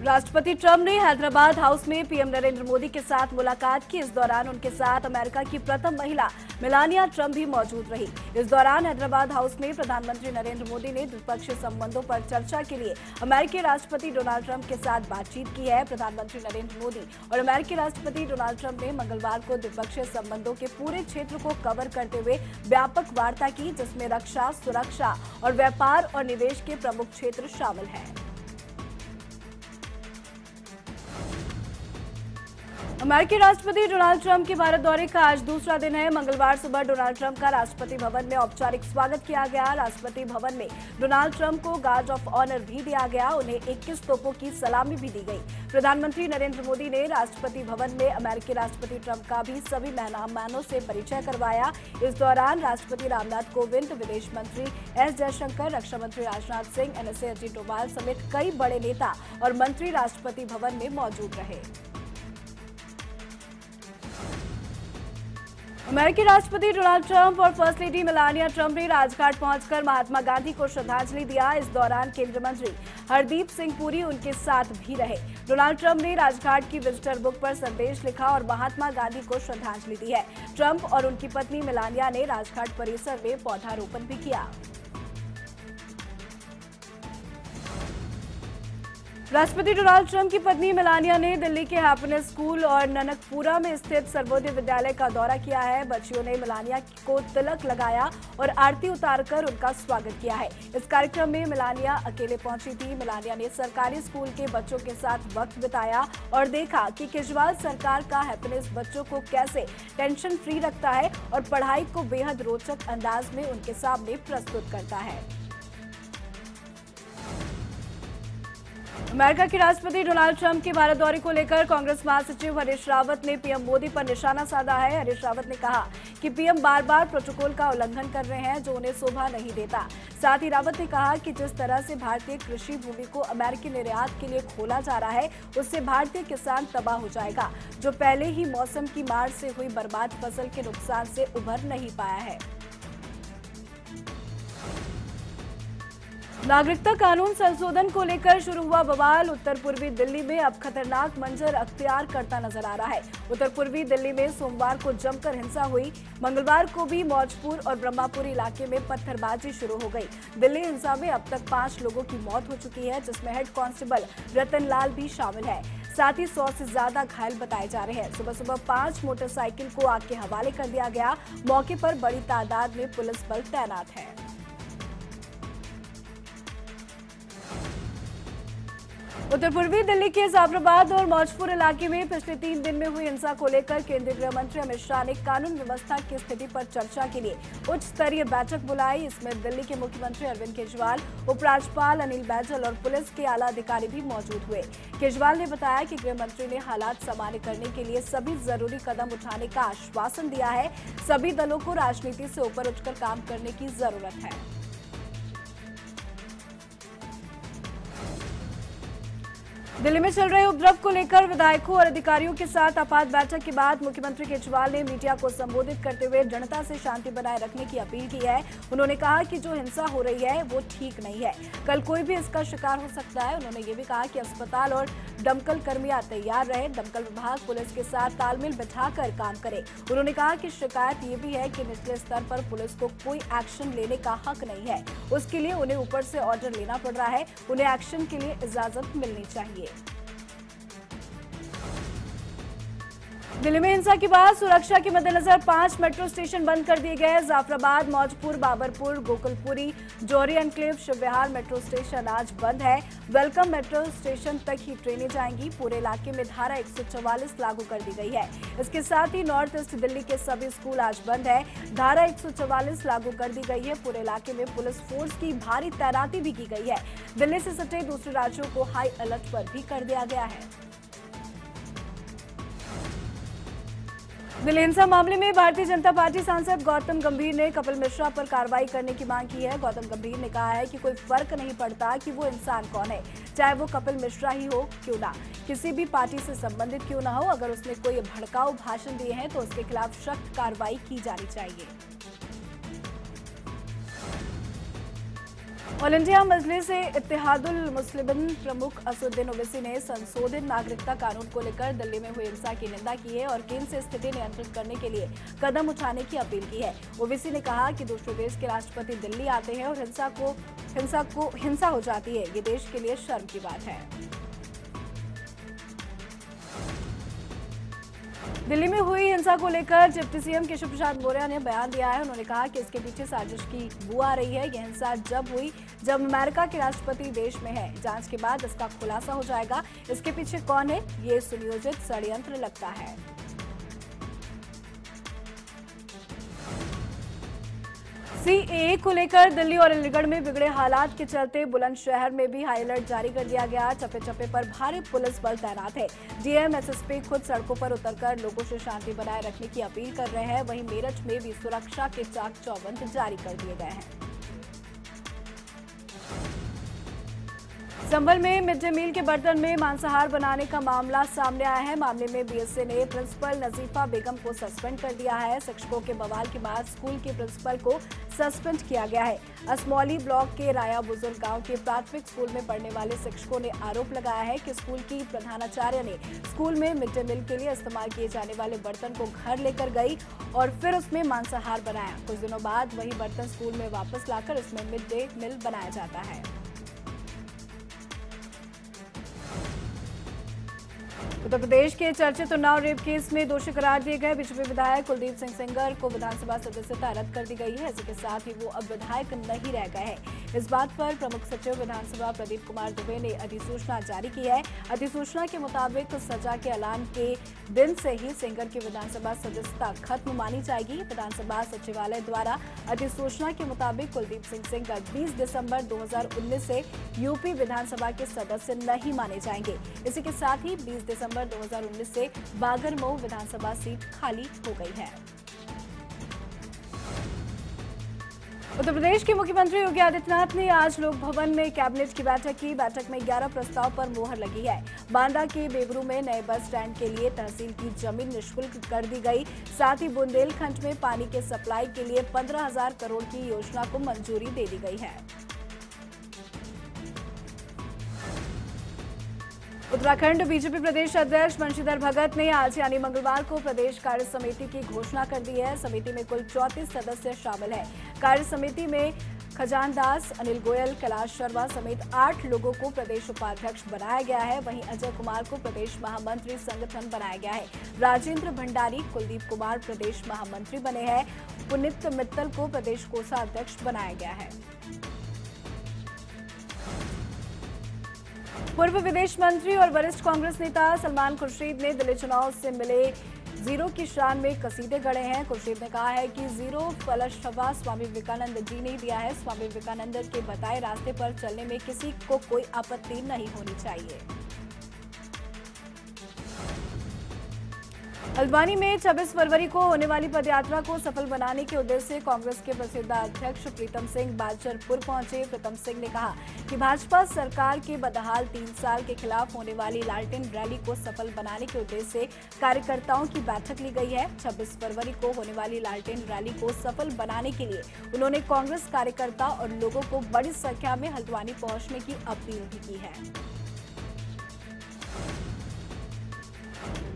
राष्ट्रपति ट्रंप ने हैदराबाद हाउस में पीएम नरेंद्र मोदी के साथ मुलाकात की। इस दौरान उनके साथ अमेरिका की प्रथम महिला, मिलानिया ट्रंप भी मौजूद रही। इस दौरान हैदराबाद हाउस में प्रधानमंत्री नरेंद्र मोदी ने द्विपक्षीय संबंधों पर चर्चा के लिए अमेरिकी राष्ट्रपति डोनाल्ड ट्रंप के साथ बातचीत की है। प्रधानमंत्री नरेंद्र मोदी और अमेरिकी राष्ट्रपति डोनाल्ड ट्रंप ने मंगलवार को द्विपक्षीय संबंधों के पूरे क्षेत्र को कवर करते हुए व्यापक वार्ता की, जिसमें रक्षा, सुरक्षा और व्यापार और निवेश के प्रमुख क्षेत्र शामिल हैं। अमेरिकी राष्ट्रपति डोनाल्ड ट्रंप के भारत दौरे का आज दूसरा दिन है। मंगलवार सुबह डोनाल्ड ट्रंप का राष्ट्रपति भवन में औपचारिक स्वागत किया गया। राष्ट्रपति भवन में डोनाल्ड ट्रंप को गार्ड ऑफ़ ऑनर भी दिया गया। उन्हें 21 तोपों की सलामी भी दी गई। प्रधानमंत्री नरेंद्र मोदी ने राष्ट्रपति भवन में अमेरिकी राष्ट्रपति ट्रंप का भी सभी मेहमानों से परिचय करवाया। इस दौरान राष्ट्रपति रामनाथ कोविंद, विदेश मंत्री एस जयशंकर रक्षा मंत्री राजनाथ सिंह एनएसए अजीत डोभाल समेत कई बड़े नेता और मंत्री राष्ट्रपति भवन में मौजूद रहे। अमेरिकी राष्ट्रपति डोनाल्ड ट्रंप और फ़र्स्ट लेडी मिलानिया ट्रंप ने राजघाट पहुंचकर महात्मा गांधी को श्रद्धांजलि दिया। इस दौरान केंद्रीय मंत्री हरदीप सिंह पुरी उनके साथ भी रहे। डोनाल्ड ट्रंप ने राजघाट की विजिटर बुक पर संदेश लिखा और महात्मा गांधी को श्रद्धांजलि दी है। ट्रंप और उनकी पत्नी मिलानिया ने राजघाट परिसर में पौधारोपण भी किया। राष्ट्रपति डोनाल्ड ट्रंप की पत्नी मेलानिया ने दिल्ली के हैप्पीनेस स्कूल और ननकपुरा में स्थित सर्वोदय विद्यालय का दौरा किया है। बच्चियों ने मेलानिया को तिलक लगाया और आरती उतारकर उनका स्वागत किया है। इस कार्यक्रम में मेलानिया अकेले पहुँची थी। मेलानिया ने सरकारी स्कूल के बच्चों के साथ वक्त बिताया और देखा कि केजरीवाल सरकार का हैप्पीनेस बच्चों को कैसे टेंशन फ्री रखता है और पढ़ाई को बेहद रोचक अंदाज में उनके सामने प्रस्तुत करता है। अमेरिका के राष्ट्रपति डोनाल्ड ट्रंप के भारत दौरे को लेकर कांग्रेस महासचिव हरीश रावत ने पीएम मोदी पर निशाना साधा है। हरीश रावत ने कहा कि पीएम बार बार प्रोटोकॉल का उल्लंघन कर रहे हैं, जो उन्हें शोभा नहीं देता। साथ ही रावत ने कहा कि जिस तरह से भारतीय कृषि भूमि को अमेरिकी निर्यात के लिए खोला जा रहा है, उससे भारतीय किसान तबाह हो जाएगा, जो पहले ही मौसम की मार से हुई बर्बाद फ़सल के नुकसान से उभर नहीं पाया है। नागरिकता कानून संशोधन को लेकर शुरू हुआ बवाल। उत्तर पूर्वी दिल्ली में अब खतरनाक मंजर अख्तियार करता नज़र आ रहा है। उत्तर पूर्वी दिल्ली में सोमवार को जमकर हिंसा हुई। मंगलवार को भी मौजपुर और ब्रह्मापुर इलाके में पत्थरबाजी शुरू हो गई। दिल्ली हिंसा में अब तक पाँच लोगों की मौत हो चुकी है, जिसमें हेड कांस्टेबल रतन लाल भी शामिल है। साथ ही सौ से ज़्यादा घायल बताए जा रहे हैं। सुबह सुबह पाँच मोटरसाइकिल को आग के हवाले कर दिया गया। मौके पर बड़ी तादाद में पुलिस बल तैनात है। उत्तर पूर्वी दिल्ली के जाफराबाद और मौजपुर इलाके में पिछले तीन दिन में हुई हिंसा को लेकर केंद्रीय गृह मंत्री अमित शाह ने कानून व्यवस्था की स्थिति पर चर्चा के लिए उच्च स्तरीय बैठक बुलाई। इसमें दिल्ली के मुख्यमंत्री अरविंद केजरीवाल, उपराज्यपाल अनिल बैजल और पुलिस के आला अधिकारी भी मौजूद हुए। केजरीवाल ने बताया कि गृह मंत्री ने हालात सामान्य करने के लिए सभी ज़रूरी कदम उठाने का आश्वासन दिया है। सभी दलों को राजनीति से ऊपर उठकर काम करने की ज़रूरत है। दिल्ली में चल रहे उपद्रव को लेकर विधायकों और अधिकारियों के साथ आपात बैठक के बाद मुख्यमंत्री केजरीवाल ने मीडिया को संबोधित करते हुए जनता से शांति बनाए रखने की अपील की है। उन्होंने कहा कि जो हिंसा हो रही है, वो ठीक नहीं है। कल कोई भी इसका शिकार हो सकता है। उन्होंने ये भी कहा कि अस्पताल और दमकल कर्मियाँ तैयार रहे। दमकल विभाग पुलिस के साथ तालमेल बिठाकर काम करे। उन्होंने कहा की शिकायत ये भी है की निचले स्तर पर पुलिस को कोई एक्शन लेने का हक नहीं है। उसके लिए उन्हें ऊपर से ऑर्डर लेना पड़ रहा है। उन्हें एक्शन के लिए इजाज़त मिलनी चाहिए। it. दिल्ली में हिंसा के बाद सुरक्षा के मद्देनजर पाँच मेट्रो स्टेशन बंद कर दिए गए। Jafrabad, Maujpur, Babarpur, Gokulpuri Johri enclave, Shiv Vihar metro station आज बंद है। वेलकम मेट्रो स्टेशन तक ही ट्रेनें जाएँगी। पूरे इलाके में धारा 144 लागू कर दी गई है। इसके साथ ही नॉर्थ ईस्ट दिल्ली के सभी स्कूल आज बंद है। धारा 144 लागू कर दी गई है। पूरे इलाके में पुलिस फोर्स की भारी तैनाती भी की गई है। दिल्ली से सटे दूसरे राज्यों को हाई अलर्ट पर भी कर दिया गया है। दिल्ली हिंसा मामले में भारतीय जनता पार्टी सांसद गौतम गंभीर ने कपिल मिश्रा पर कार्रवाई करने की मांग की है। गौतम गंभीर ने कहा है कि कोई फ़र्क नहीं पड़ता कि वो इंसान कौन है। चाहे वो कपिल मिश्रा ही हो, क्यों ना? किसी भी पार्टी से संबंधित क्यों ना हो, अगर उसने कोई भड़काऊ भाषण दिए हैं तो उसके खिलाफ सख्त कार्रवाई की जानी चाहिए। ऑल इंडिया मजलिस इतिहादुल मुस्लिम प्रमुख असुद्दीन ओवैसी ने संशोधित नागरिकता कानून को लेकर दिल्ली में हुई हिंसा की निंदा की है और केंद्र से स्थिति नियंत्रित करने के लिए कदम उठाने की अपील की है। ओवैसी ने कहा कि दूसरे देश के राष्ट्रपति दिल्ली आते हैं और हिंसा को हिंसा को, हिंसा हो जाती है। ये देश के लिए शर्म की बात है। दिल्ली में हुई हिंसा को लेकर डिप्टी सीएम केशव प्रसाद मौर्य ने बयान दिया है। उन्होंने कहा कि इसके पीछे साजिश की बू आ रही है। यह हिंसा जब हुई, जब अमेरिका के राष्ट्रपति देश में है। जाँच के बाद इसका खुलासा हो जाएगा। इसके पीछे कौन है? ये सुनियोजित षडयंत्र लगता है। सीएए को लेकर दिल्ली और अलीगढ़ में बिगड़े हालात के चलते बुलंदशहर में भी हाई अलर्ट जारी कर दिया गया। चप्पे चप्पे पर भारी पुलिस बल तैनात है। डीएम एसएसपी खुद सड़कों पर उतरकर लोगों से शांति बनाए रखने की अपील कर रहे हैं। वहीं मेरठ में भी सुरक्षा के चाक चौबंद जारी कर दिए गए हैं। संभल में मिड डे मील के बर्तन में मांसाहार बनाने का मामला सामने आया है। मामले में बीएसए ने प्रिंसिपल नजीफा बेगम को सस्पेंड कर दिया है। शिक्षकों के बवाल के बाद स्कूल के प्रिंसिपल को सस्पेंड किया गया है। असमौली ब्लॉक के राया बुज़ुर्ग गाँव के प्राथमिक स्कूल में पढ़ने वाले शिक्षकों ने आरोप लगाया है कि स्कूल की प्रधानाचार्य ने स्कूल में मिड डे मील के लिए इस्तेमाल किए जाने वाले बर्तन को घर लेकर गई और फिर उसमें मांसाहार बनाया। कुछ दिनों बाद वही बर्तन स्कूल में वापस लाकर इसमें मिड डे मील बनाया जाता है। उत्तर प्रदेश के चर्चित उन्नाव रेप केस में दोषी करार दिए गए। बीजेपी विधायक कुलदीप सिंह सेंगर को विधानसभा सदस्यता रद्द कर दी गई है। इसी के साथ ही वो अब विधायक नहीं रह गए हैं। इस बात पर प्रमुख सचिव विधानसभा प्रदीप कुमार दुबे ने अधिसूचना जारी की है। अधिसूचना के मुताबिक सजा के ऐलान के दिन से ही सेंगर की विधानसभा सदस्यता खत्म मानी जाएगी। विधानसभा सचिवालय द्वारा अधिसूचना के मुताबिक कुलदीप सिंह सेंगर बीस दिसंबर दो से यूपी विधानसभा के सदस्य नहीं माने जाएँगे। इसी के साथ ही बीस दिसंबर 2019 से बागरमऊ विधानसभा सीट खाली हो गई है। उत्तर प्रदेश के मुख्यमंत्री योगी आदित्यनाथ ने आज लोक भवन में कैबिनेट की बैठक की। बैठक में 11 प्रस्ताव पर मोहर लगी है। बांदा के बेबरू में नए बस स्टैंड के लिए तहसील की ज़मीन निःशुल्क कर दी गई। साथ ही बुंदेलखंड में पानी के सप्लाई के लिए 15,000 करोड़ की योजना को मंजूरी दे दी गई है। उत्तराखंड बीजेपी प्रदेश अध्यक्ष बंशीधर भगत ने आज यानी मंगलवार को प्रदेश कार्य समिति की घोषणा कर दी है। समिति में कुल चौंतीस सदस्य शामिल हैं। कार्य समिति में खजान दास, अनिल गोयल, कैलाश शर्मा समेत आठ लोगों को प्रदेश उपाध्यक्ष बनाया गया है। वहीं अजय कुमार को प्रदेश महामंत्री संगठन बनाया गया है। राजेंद्र भंडारी, कुलदीप कुमार प्रदेश महामंत्री बने हैं। पुनित मित्तल को प्रदेश कोषाध्यक्ष बनाया गया है। पूर्व विदेश मंत्री और वरिष्ठ कांग्रेस नेता सलमान खुर्शीद ने दिल्ली चुनाव से मिले ज़ीरो की शान में कसीदे गढ़े हैं। खुर्शीद ने कहा है कि ज़ीरो फलश हवा स्वामी विवेकानंद जी ने दिया है। स्वामी विवेकानंद के बताए रास्ते पर चलने में किसी को कोई आपत्ति नहीं होनी चाहिए। हल्द्वानी में 26 फरवरी को होने वाली पदयात्रा को सफल बनाने के उद्देश्य से कांग्रेस के प्रसिद्ध अध्यक्ष प्रीतम सिंह बाजरपुर पहुँचे। प्रीतम सिंह ने कहा कि भाजपा सरकार के बदहाल तीन साल के खिलाफ होने वाली लालटेन रैली को सफल बनाने के उद्देश्य से कार्यकर्ताओं की बैठक ली गई है। 26 फरवरी को होने वाली लालटेन रैली को सफल बनाने के लिए उन्होंने कांग्रेस कार्यकर्ता और लोगों को बड़ी संख्या में हल्द्वानी पहुँचने की अपील भी की है।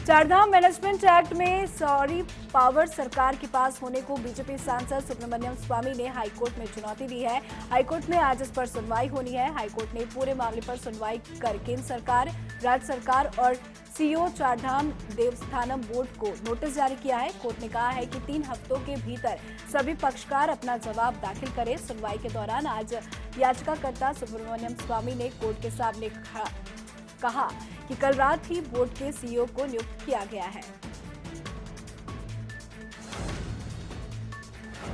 चारधाम मैनेजमेंट एक्ट में सॉरी पावर सरकार के पास होने को बीजेपी सांसद सुब्रमण्यम स्वामी ने हाईकोर्ट में चुनौती दी है। हाईकोर्ट में आज इस पर सुनवाई होनी है। हाईकोर्ट ने पूरे मामले पर सुनवाई कर केंद्र सरकार, राज्य सरकार और सीओ चारधाम देवस्थानम बोर्ड को नोटिस जारी किया है। कोर्ट ने कहा है कि तीन हफ्तों के भीतर सभी पक्षकार अपना जवाब दाखिल करें। सुनवाई के दौरान आज याचिकाकर्ता सुब्रमण्यम स्वामी ने कोर्ट के सामने कहा कि कल रात ही बोर्ड के सीईओ को नियुक्त किया गया है।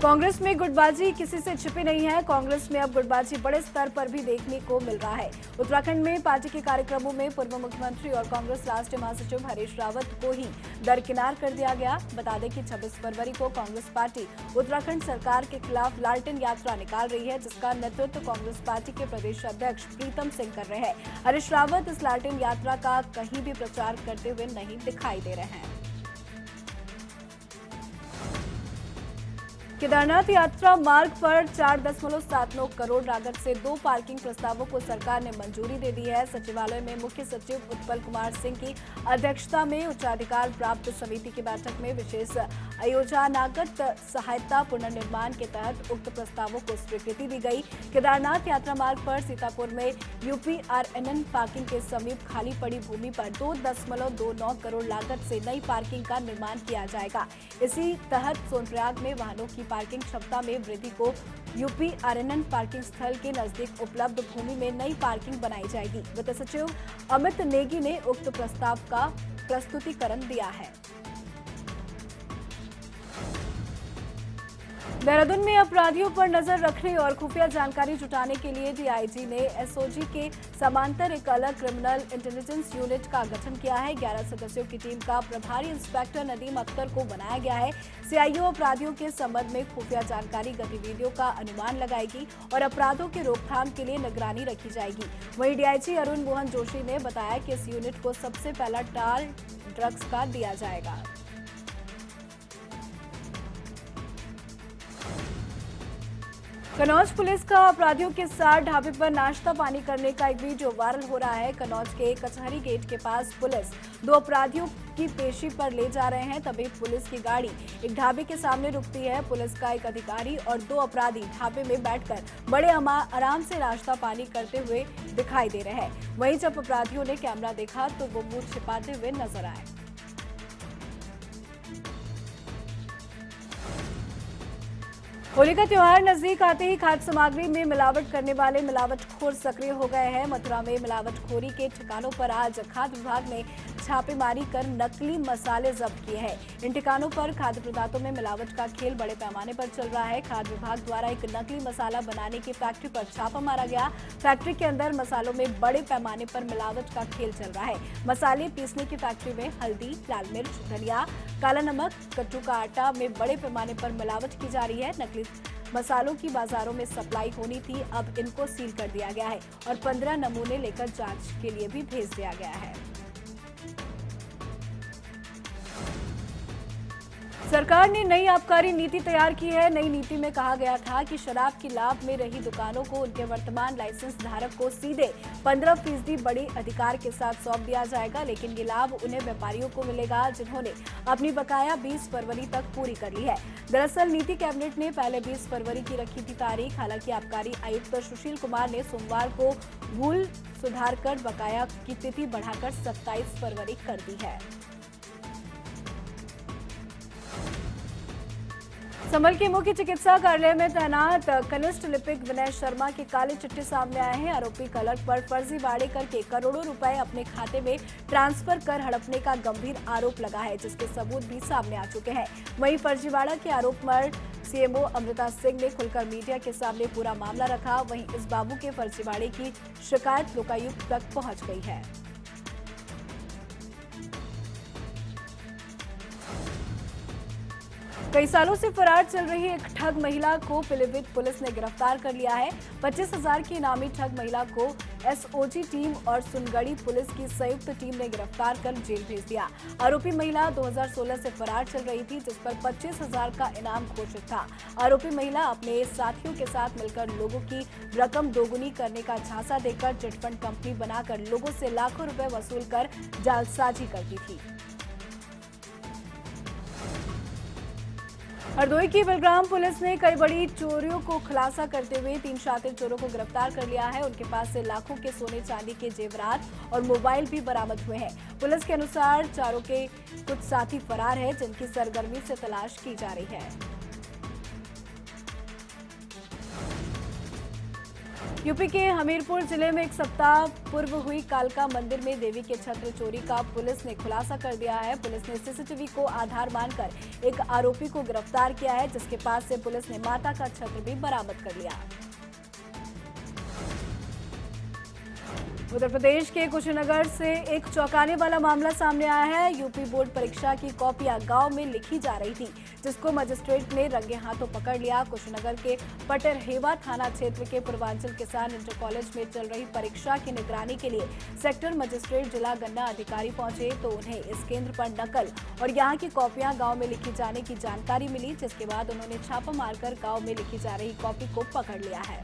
कांग्रेस में गुटबाजी, किसी से छिपी नहीं है। कांग्रेस में अब गुटबाजी बड़े स्तर पर भी देखने को मिल रहा है। उत्तराखंड में पार्टी के कार्यक्रमों में पूर्व मुख्यमंत्री और कांग्रेस राष्ट्रीय महासचिव हरीश रावत को ही दरकिनार कर दिया गया। बता दें कि 26 फरवरी को कांग्रेस पार्टी उत्तराखंड सरकार के खिलाफ लालटेन यात्रा निकाल रही है, जिसका नेतृत्व कांग्रेस पार्टी के प्रदेश अध्यक्ष प्रीतम सिंह कर रहे हैं। हरीश रावत इस लालटेन यात्रा का कहीं भी प्रचार करते हुए नहीं दिखाई दे रहे हैं। केदारनाथ यात्रा मार्ग पर चार दशमलव सात नौ करोड़ लागत से दो पार्किंग प्रस्तावों को सरकार ने मंजूरी दे दी है। सचिवालय में मुख्य सचिव उत्पल कुमार सिंह की अध्यक्षता में उच्चाधिकार प्राप्त समिति की बैठक में विशेष अयोजनागत सहायता पुनर्निर्माण के तहत उक्त प्रस्तावों को स्वीकृति दी गई। केदारनाथ यात्रा मार्ग पर सीतापुर में यूपीआरएनएन पार्किंग के समीप खाली पड़ी भूमि पर दो दशमलव दो नौ करोड़ लागत से नई पार्किंग का निर्माण किया जाएगा। इसी तहत सोनप्रयाग में वाहनों की पार्किंग क्षमता में वृद्धि को यूपी आरएनएन पार्किंग स्थल के नज़दीक उपलब्ध भूमि में नई पार्किंग बनाई जाएगी। वित्त सचिव अमित नेगी ने उक्त प्रस्ताव का प्रस्तुतिकरण दिया है। देहरादून में अपराधियों पर नज़र रखने और खुफिया जानकारी जुटाने के लिए डीआईजी ने एसओजी के समांतर एक अलग क्रिमिनल इंटेलिजेंस यूनिट का गठन किया है। 11 सदस्यों की टीम का प्रभारी इंस्पेक्टर नदीम अख्तर को बनाया गया है। सीआईओ अपराधियों के संबंध में खुफिया जानकारी गतिविधियों का अनुमान लगाएगी और अपराधों के रोकथाम के लिए निगरानी रखी जाएगी। वहीं डीआईजी अरुण मोहन जोशी ने बताया कि इस यूनिट को सबसे पहला टाल ड्रग्स का दिया जाएगा। कन्नौज पुलिस का अपराधियों के साथ ढाबे पर नाश्ता पानी करने का एक वीडियो वायरल हो रहा है। कन्नौज के कचहरी गेट के पास पुलिस दो अपराधियों की पेशी पर ले जा रहे हैं, तभी पुलिस की गाड़ी एक ढाबे के सामने रुकती है। पुलिस का एक अधिकारी और दो अपराधी ढाबे में बैठकर बड़े आराम से नाश्ता पानी करते हुए दिखाई दे रहे हैं। वहीं जब अपराधियों ने कैमरा देखा तो वो मुँह छिपाते हुए नज़र आए। होली का त्यौहार नज़दीक आते ही खाद्य सामग्री में मिलावट करने वाले मिलावटखोर सक्रिय हो गए हैं। मथुरा में मिलावटखोरी के ठिकानों पर आज खाद्य विभाग ने छापेमारी कर नकली मसाले जब्त किए हैं। इन ठिकानों पर खाद्य पदार्थों में मिलावट का खेल बड़े पैमाने पर चल रहा है। खाद्य विभाग द्वारा एक नकली मसाला बनाने की फैक्ट्री पर छापा मारा गया। फैक्ट्री के अंदर मसालों में बड़े पैमाने पर मिलावट का खेल चल रहा है। मसाले पीसने की फैक्ट्री में हल्दी, लाल मिर्च, धनिया, काला नमक कट्टू का आटा में बड़े पैमाने पर मिलावट की जा रही है। नकली मसालों की बाजारों में सप्लाई होनी थी, अब इनको सील कर दिया गया है और 15 नमूने लेकर जाँच के लिए भी भेज दिया गया है। सरकार ने नई आबकारी नीति तैयार की है। नई नीति में कहा गया था कि शराब की लाभ में रही दुकानों को, उनके वर्तमान लाइसेंस धारक को सीधे 15 फ़ीसदी बड़े अधिकार के साथ सौंप दिया जाएगा, लेकिन ये लाभ उन्हें व्यापारियों को मिलेगा, जिन्होंने अपनी बकाया 20 फरवरी तक पूरी कर ली है। दरअसल, नीति कैबिनेट ने पहले 20 फरवरी की रखी थी तारीख। हालाँकि, आबकारी आयुक्त सुशील कुमार ने सोमवार को भूल सुधार कर बकाया की तिथि बढ़ाकर सत्ताईस फरवरी कर दी है। संभल के मुख्य चिकित्सा कार्यालय में तैनात कनिष्ठ लिपिक विनय शर्मा के काले चिट्ठे सामने आए हैं। आरोपी कलर पर फर्जीवाड़े करके करोड़ों रुपए अपने खाते में ट्रांसफ़र कर हड़पने का गंभीर आरोप लगा है, जिसके सबूत भी सामने आ चुके हैं। वहीं फर्जीवाड़ा के आरोप पर सीएमओ अमृता सिंह ने खुलकर मीडिया के सामने पूरा मामला रखा। वहीं इस बाबू के फर्जीवाड़े की शिकायत लोकायुक्त तक पहुँच गई है। कई सालों से फरार चल रही एक ठग महिला को पिलीभीत पुलिस ने गिरफ़्तार कर लिया है। पच्चीस हज़ार की इनामी ठग महिला को एसओजी टीम और सुनगढ़ी पुलिस की संयुक्त टीम ने गिरफ़्तार कर जेल भेज दिया। आरोपी महिला 2016 से फरार चल रही थी, जिस पर पच्चीस हज़ार का इनाम घोषित था। आरोपी महिला अपने साथियों के साथ मिलकर लोगों की रकम दोगुनी करने का झांसा देकर चिटफंड कंपनी बनाकर लोगों से लाखों रुपए वसूल कर जालसाजी करती थी। हरदोई की बलग्राम पुलिस ने कई बड़ी चोरियों को खुलासा करते हुए तीन शातिर चोरों को गिरफ़्तार कर लिया है। उनके पास से लाखों के सोने चांदी के जेवरात और मोबाइल भी बरामद हुए हैं। पुलिस के अनुसार चारों के कुछ साथी फरार हैं, जिनकी सरगर्मी से तलाश की जा रही है। यूपी के हमीरपुर ज़िले में एक सप्ताह पूर्व हुई कालका मंदिर में देवी के छत्र चोरी का पुलिस ने खुलासा कर दिया है। पुलिस ने सीसीटीवी को आधार मानकर एक आरोपी को गिरफ़्तार किया है, जिसके पास से पुलिस ने माता का छत्र भी बरामद कर लिया। उत्तर प्रदेश के कुशीनगर से एक चौंकाने वाला मामला सामने आया है। यूपी बोर्ड परीक्षा की कॉपियाँ गाँव में लिखी जा रही थी, जिसको मजिस्ट्रेट ने रंगे हाथों पकड़ लिया। कुशीनगर के पटरहेवा थाना क्षेत्र के पूर्वांचल किसान इंटर कॉलेज में चल रही परीक्षा की निगरानी के लिए सेक्टर मजिस्ट्रेट जिला गन्ना अधिकारी पहुँचे तो उन्हें इस केंद्र पर नकल और यहाँ की कॉपियाँ गाँव में लिखी जाने की जानकारी मिली, जिसके बाद उन्होंने छापा मारकर गाँव में लिखी जा रही कॉपी को पकड़ लिया है।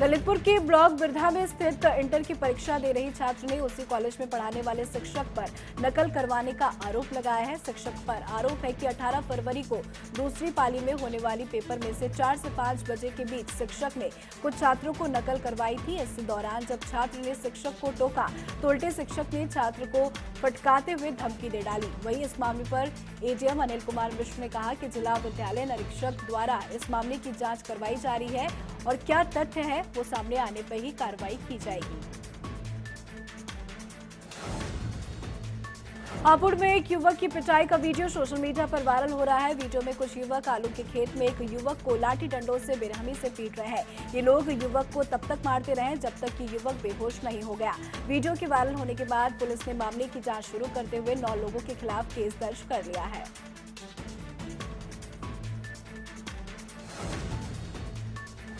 ललितपुर के ब्लॉक बिरधा में स्थित इंटर की परीक्षा दे रही छात्र ने उसी कॉलेज में पढ़ाने वाले शिक्षक पर नकल करवाने का आरोप लगाया है। शिक्षक पर आरोप है कि 18 फरवरी को दूसरी पाली में होने वाली पेपर में से 4 से 5 बजे के बीच शिक्षक ने कुछ छात्रों को नकल करवाई थी। इस दौरान जब छात्र ने शिक्षक को टोका तो उल्टे शिक्षक ने छात्र को फटकाते हुए धमकी दे डाली। वही इस मामले पर एडीएम अनिल कुमार मिश्र ने कहा कि जिला विद्यालय निरीक्षक द्वारा इस मामले की जाँच करवाई जा रही है और क्या तथ्य है वो सामने आने पर ही कार्रवाई की जाएगी। हापुड़ में एक युवक की पिटाई का वीडियो सोशल मीडिया पर वायरल हो रहा है। वीडियो में कुछ युवक आलू के खेत में एक युवक को लाठी डंडों से बेरहमी से पीट रहे हैं। ये लोग युवक को तब तक मारते रहे जब तक कि युवक बेहोश नहीं हो गया। वीडियो के वायरल होने के बाद पुलिस ने मामले की जाँच शुरू करते हुए नौ लोगों के खिलाफ केस दर्ज कर लिया है।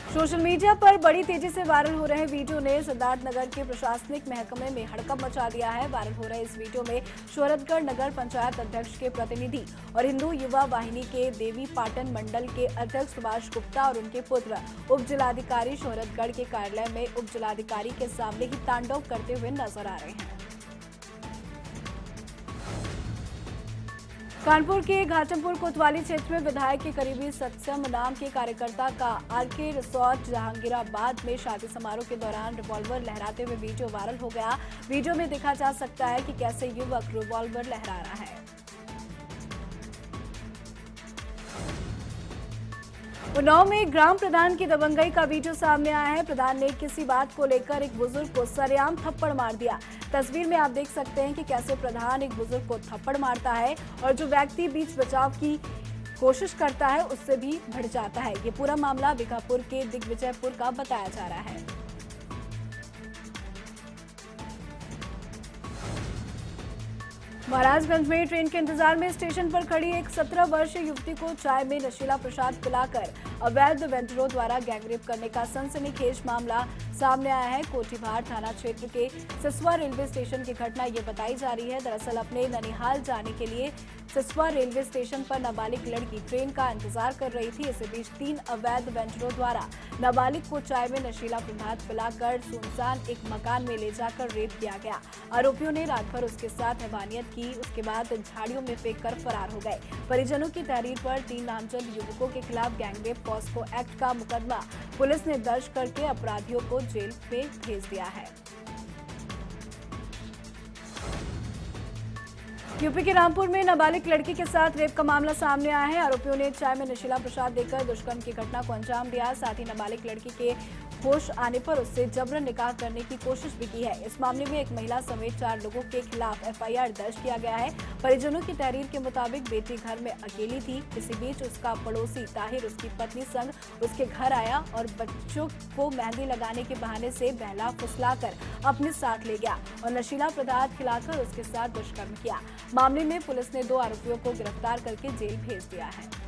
सोशल मीडिया पर बड़ी तेज़ी से वायरल हो रहे वीडियो ने सिद्धार्थनगर के प्रशासनिक महकमे में हड़कंप मचा दिया है। वायरल हो रहे इस वीडियो में शोहरतगढ़ नगर पंचायत अध्यक्ष के प्रतिनिधि और हिंदू युवा वाहिनी के देवी पाटन मंडल के अध्यक्ष सुभाष गुप्ता और उनके पुत्र, उप जिलाधिकारी शोहरतगढ़ के कार्यालय में उप जिलाधिकारी के सामने ही तांडव करते हुए नज़र आ रहे हैं। कानपुर के घाटमपुर कोतवाली क्षेत्र में विधायक के करीबी सत्सम नाम के कार्यकर्ता का आरके रिसोर्ट जहांगीराबाद में शादी समारोह के दौरान रिवॉल्वर लहराते हुए वीडियो वायरल हो गया। वीडियो में देखा जा सकता है कि कैसे युवक रिवॉल्वर लहरा रहा है। उन्नाव में ग्राम प्रधान की दबंगई का वीडियो सामने आया है। प्रधान ने किसी बात को लेकर एक बुज़ुर्ग को सरेआम थप्पड़ मार दिया। तस्वीर में आप देख सकते हैं कि कैसे प्रधान एक बुज़ुर्ग को थप्पड़ मारता है और जो व्यक्ति बीच बचाव की कोशिश करता है, उससे भी बढ़ जाता है। ये पूरा मामला बीकापुर के दिग्विजयपुर का बताया जा रहा है। महाराजगंज में ट्रेन के इंतज़ार में स्टेशन पर खड़ी एक 17 वर्षीय युवती को चाय में नशीला प्रसाद पिलाकर अवैध वेंडरों द्वारा गैंगरेप करने का सनसनीखेज मामला सामने आया है। कोठीभार थाना क्षेत्र के ससवा रेलवे स्टेशन की घटना ये बताई जा रही है। दरअसल अपने ननिहाल जाने के लिए सिसवा रेलवे स्टेशन पर नाबालिग लड़की ट्रेन का इंतज़ार कर रही थी। इसी बीच तीन अवैध वेंडरों द्वारा नाबालिग को चाय में नशीला पदार्थ पिलाकर सुनसान एक मकान में ले जाकर रेप किया गया। आरोपियों ने रात भर उसके साथ हैवानियत की, उसके बाद झाड़ियों में फेंक कर फरार हो गए। परिजनों की तहरीर पर तीन नामजद युवकों के खिलाफ गैंगरेप पॉस्को एक्ट का मुकदमा पुलिस ने दर्ज करके अपराधियों को जेल में भेज दिया है। यूपी के रामपुर में नाबालिग लड़की के साथ रेप का मामला सामने आया है। आरोपियों ने चाय में नशीला प्रसाद देकर दुष्कर्म की घटना को अंजाम दिया। साथ ही नाबालिग लड़की के होश आने पर उससे जबरन निकाह करने की कोशिश भी की है। इस मामले में एक महिला समेत चार लोगों के खिलाफ एफआईआर दर्ज किया गया है। परिजनों की तहरीर के मुताबिक बेटी घर में अकेली थी। इसी बीच उसका पड़ोसी ताहिर, उसकी पत्नी संग उसके घर आया और बच्चों को मेहंदी लगाने के बहाने से बहला फुसलाकर अपने साथ ले गया और नशीला पदार्थ खिलाकर उसके साथ दुष्कर्म किया। मामले में पुलिस ने दो आरोपियों को गिरफ़्तार करके जेल भेज दिया है।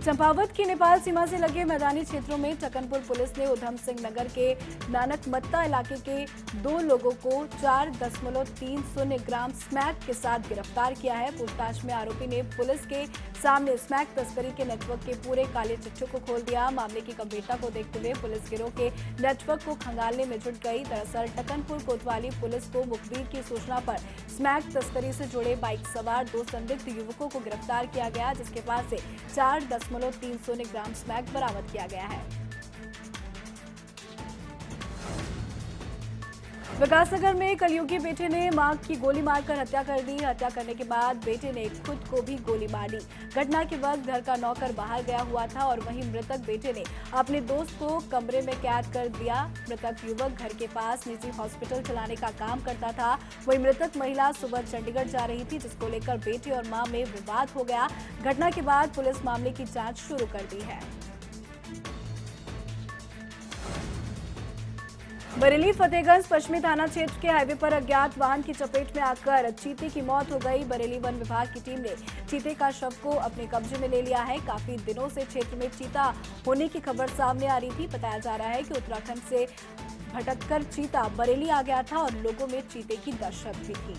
चंपावत की नेपाल सीमा से लगे मैदानी क्षेत्रों में चकनपुर पुलिस ने उधम सिंह नगर के नानक मत्ता इलाके के दो लोगों को चार दशमलव तीन शून्य ग्राम स्मैक के साथ गिरफ़्तार किया है। पूछताछ में आरोपी ने पुलिस के सामने स्मैक तस्करी के नेटवर्क के पूरे काले चिट्ठों को खोल दिया। मामले की गंभीरता को देखते हुए पुलिस गिरोह के नेटवर्क को खंगालने में जुट गई। दरअसल टकनपुर कोतवाली पुलिस को मुखबिर की सूचना पर स्मैक तस्करी से जुड़े बाइक सवार दो संदिग्ध युवकों को गिरफ़्तार किया गया, जिसके पास से चार दशमलव तीन शून्य ग्राम स्मैक बरामद किया गया है। विकासनगर में कलयुगी बेटे ने माँ की गोली मारकर हत्या कर दी। हत्या करने के बाद बेटे ने खुद को भी गोली मार। दी घटना के वक्त घर का नौकर बाहर गया हुआ था और वहीं मृतक बेटे ने अपने दोस्त को कमरे में कैद कर दिया। मृतक युवक घर के पास निजी हॉस्पिटल चलाने का काम करता था। वही मृतक महिला सुबह चंडीगढ़ जा रही थी, जिसको लेकर बेटे और माँ में विवाद हो गया। घटना के बाद पुलिस मामले की जाँच शुरू कर दी है। बरेली फतेहगंज पश्चिमी थाना क्षेत्र के हाईवे पर अज्ञात वाहन की चपेट में आकर चीते की मौत हो गई। बरेली वन विभाग की टीम ने चीते का शव को अपने कब्जे में ले लिया है। काफ़ी दिनों से क्षेत्र में चीता होने की खबर सामने आ रही थी। बताया जा रहा है कि उत्तराखंड से भटककर चीता बरेली आ गया था और लोगों में चीते की दहशत भी थी।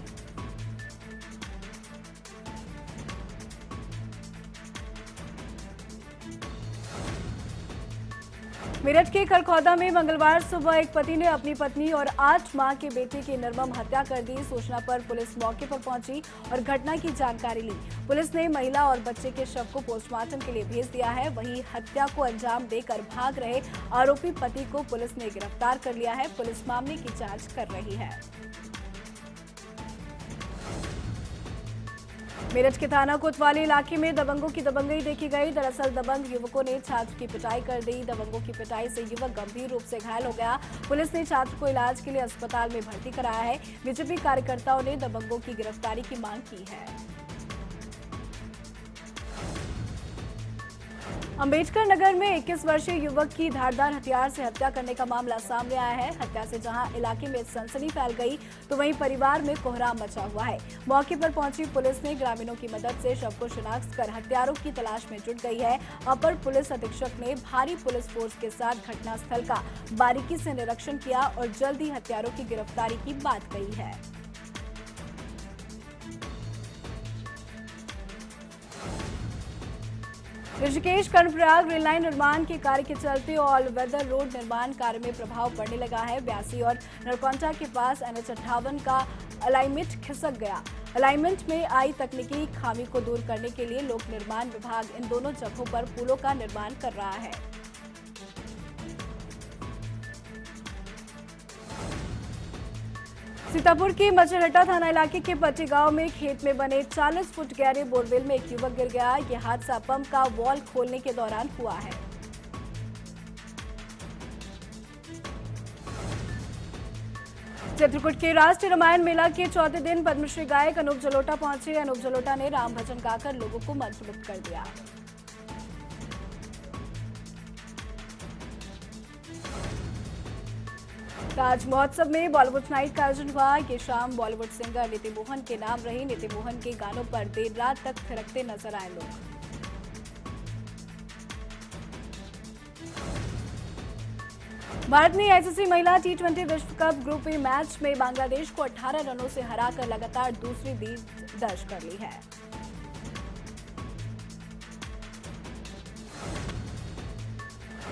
मेरठ के खरखौदा में मंगलवार सुबह एक पति ने अपनी पत्नी और आठ माह के बेटे की निर्मम हत्या कर दी। सूचना पर पुलिस मौके पर पहुँची और घटना की जानकारी ली। पुलिस ने महिला और बच्चे के शव को पोस्टमार्टम के लिए भेज दिया है। वहीं हत्या को अंजाम देकर भाग रहे आरोपी पति को पुलिस ने गिरफ़्तार कर लिया है। पुलिस मामले की जाँच कर रही है। मेरठ के थाना कोतवाली इलाके में दबंगों की दबंगई देखी गई। दरअसल दबंग युवकों ने छात्र की पिटाई कर दी। दबंगों की पिटाई से युवक गंभीर रूप से घायल हो गया। पुलिस ने छात्र को इलाज के लिए अस्पताल में भर्ती कराया है। बीजेपी कार्यकर्ताओं ने दबंगों की गिरफ्तारी की मांग की है। अंबेडकर नगर में 21 वर्षीय युवक की धारदार हथियार से हत्या करने का मामला सामने आया है। हत्या से जहाँ इलाके में सनसनी फैल गई तो वहीं परिवार में कोहराम मचा हुआ है। मौके पर पहुँची पुलिस ने ग्रामीणों की मदद से शव को शिनाख्त कर हत्यारों की तलाश में जुट गई है। अपर पुलिस अधीक्षक ने भारी पुलिस फोर्स के साथ घटनास्थल का बारीकी से निरीक्षण किया और जल्द ही हत्यारों की गिरफ्तारी की बात कही है। ऋषिकेश कर्णप्रयाग रेल लाइन निर्माण के कार्य के चलते ऑल वेदर रोड निर्माण कार्य में प्रभाव पड़ने लगा है। ब्यासी और नरकंटा के पास एनएच अट्ठावन का अलाइनमेंट खिसक गया। अलाइनमेंट में आई तकनीकी खामी को दूर करने के लिए लोक निर्माण विभाग इन दोनों जगहों पर पुलों का निर्माण कर रहा है। सीतापुर के मचरहटा थाना इलाके के पट्टी गाँव में खेत में बने 40 फुट गहरे बोरवेल में एक युवक गिर गया। यह हादसा पंप का वॉल खोलने के दौरान हुआ है। चित्रकूट के राष्ट्रीय रामायण मेला के चौथे दिन पद्मश्री गायक अनूप जलोटा पहुँचे। अनूप जलोटा ने राम भजन गाकर लोगों को मंत्रमुग्ध कर दिया। ताज महोत्सव में बॉलीवुड नाइट का आयोजन हुआ। ये शाम बॉलीवुड सिंगर नीति मोहन के नाम रही। नीति मोहन के गानों पर देर रात तक थिरकते नज़र आए लोग। भारत ने आईसीसी महिला टी ट्वेंटी विश्व कप ग्रुप ए मैच में बांग्लादेश को 18 रनों से हराकर लगातार दूसरी जीत दर्ज कर ली है।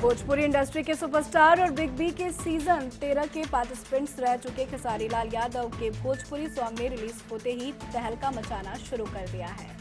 भोजपुरी इंडस्ट्री के सुपरस्टार और बिग बी के सीज़न तेरह के पार्टिसिपेंट्स रह चुके खेसारी लाल यादव के भोजपुरी सॉन्ग ने रिलीज़ होते ही तहलका मचाना शुरू कर दिया है।